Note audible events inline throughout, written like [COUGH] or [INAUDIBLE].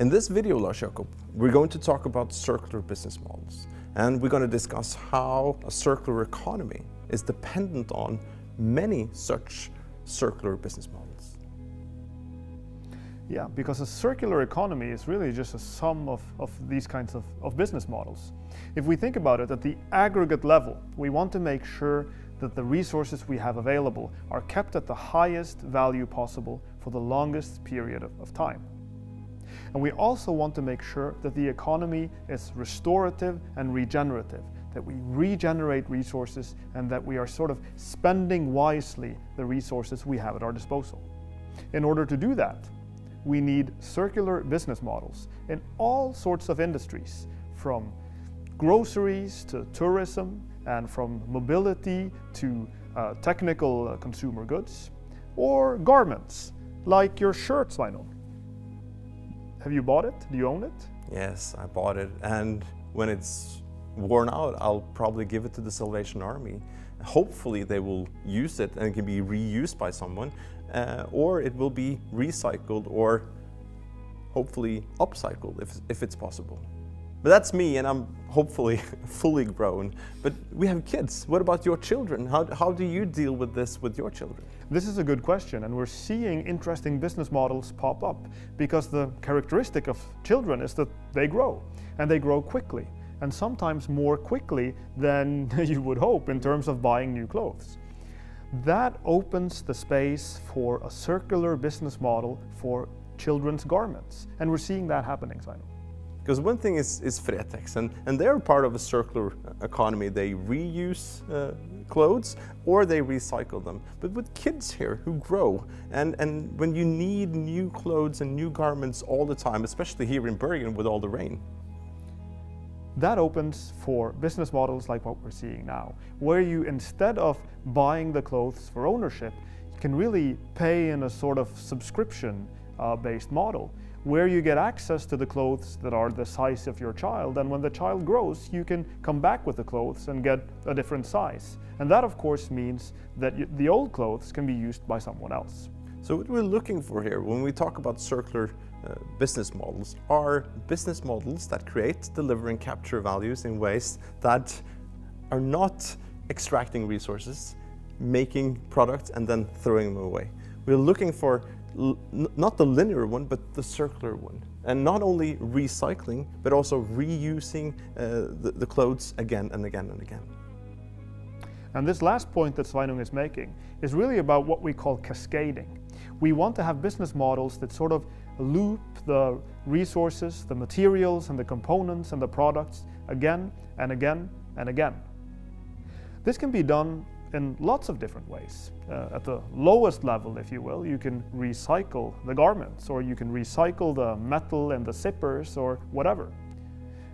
In this video, Lars Jacob, we're going to talk about circular business models. And we're going to discuss how a circular economy is dependent on many such circular business models. Yeah, because a circular economy is really just a sum of, of these kinds of, of business models. If we think about it at the aggregate level, we want to make sure that the resources we have available are kept at the highest value possible for the longest period of, of time. And we also want to make sure that the economy is restorative and regenerative, that we regenerate resources and that we are sort of spending wisely the resources we have at our disposal. In order to do that, we need circular business models in all sorts of industries, from groceries to tourism and from mobility to uh, technical uh, consumer goods, or garments, like your shirt, Sveinung. Have you bought it? Do you own it? Yes, I bought it. And when it's worn out, I'll probably give it to the Salvation Army. Hopefully, they will use it and it can be reused by someone, uh, or it will be recycled or hopefully upcycled if, if it's possible. But that's me, and I'm hopefully [LAUGHS] fully grown. But we have kids. What about your children? How, how do you deal with this with your children? This is a good question, and we're seeing interesting business models pop up because the characteristic of children is that they grow, and they grow quickly, and sometimes more quickly than [LAUGHS] you would hope in terms of buying new clothes. That opens the space for a circular business model for children's garments, and we're seeing that happening, Sveinung. Because one thing is, is Fretex, and, and they're part of a circular economy. They reuse uh, clothes or they recycle them. But with kids here who grow, and, and when you need new clothes and new garments all the time, especially here in Bergen with all the rain, that opens for business models like what we're seeing now, where you instead of buying the clothes for ownership, you can really pay in a sort of subscription uh, based model where you get access to the clothes that are the size of your child. And when the child grows, you can come back with the clothes and get a different size. And that, of course, means that the old clothes can be used by someone else. So, what we're looking for here when we talk about circular uh, business models are business models that create, deliver, and capture values in ways that are not extracting resources, making products, and then throwing them away. We're looking for not the linear one, but the circular one. And not only recycling, but also reusing uh, the, the, clothes again and again and again. And this last point that Sveinung is making is really about what we call cascading. We want to have business models that sort of loop the resources, the materials and the components and the products again and again and again. This can be done in lots of different ways. Uh, at the lowest level, if you will, you can recycle the garments or you can recycle the metal and the zippers or whatever.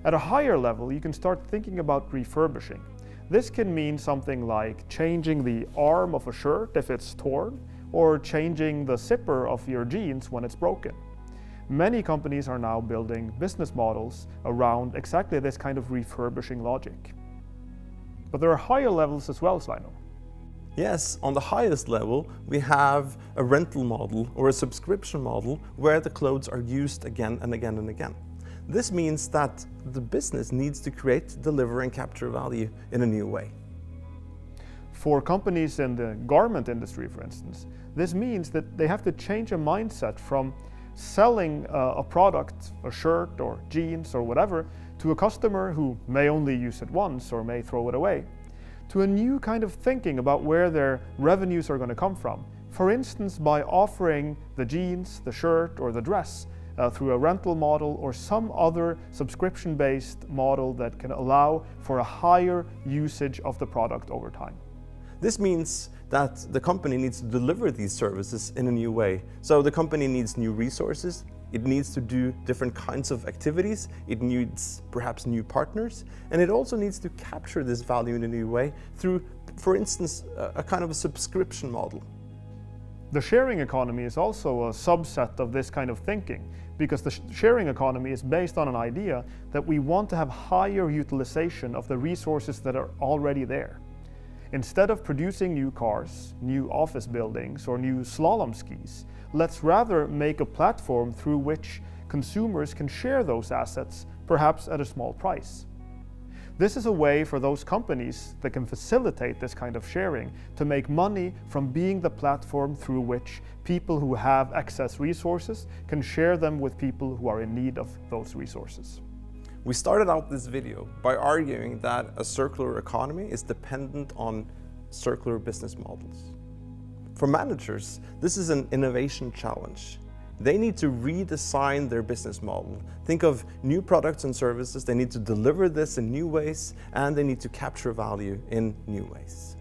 At a higher level, you can start thinking about refurbishing. This can mean something like changing the arm of a shirt if it's torn or changing the zipper of your jeans when it's broken. Many companies are now building business models around exactly this kind of refurbishing logic. But there are higher levels as well, Sveinung. Yes, on the highest level, we have a rental model or a subscription model where the clothes are used again and again and again. This means that the business needs to create, deliver, and capture value in a new way. For companies in the garment industry, for instance, this means that they have to change a mindset from selling uh, a product, a shirt or jeans or whatever, to a customer who may only use it once or may throw it away, to a new kind of thinking about where their revenues are going to come from. For instance, by offering the jeans, the shirt, or the dress uh, through a rental model or some other subscription based model that can allow for a higher usage of the product over time. This means that the company needs to deliver these services in a new way. So the company needs new resources, it needs to do different kinds of activities. It needs perhaps new partners. And it also needs to capture this value in a new way through, for instance, a, kind of a subscription model. The sharing economy is also a subset of this kind of thinking because the sharing economy is based on an idea that we want to have higher utilization of the resources that are already there. Instead of producing new cars, new office buildings, or new slalom skis, let's rather make a platform through which consumers can share those assets, perhaps at a small price. This is a way for those companies that can facilitate this kind of sharing to make money from being the platform through which people who have excess resources can share them with people who are in need of those resources. We started out this video by arguing that a circular economy is dependent on circular business models. For managers, this is an innovation challenge. They need to redesign their business model. Think of new products and services. They need to deliver this in new ways and they need to capture value in new ways.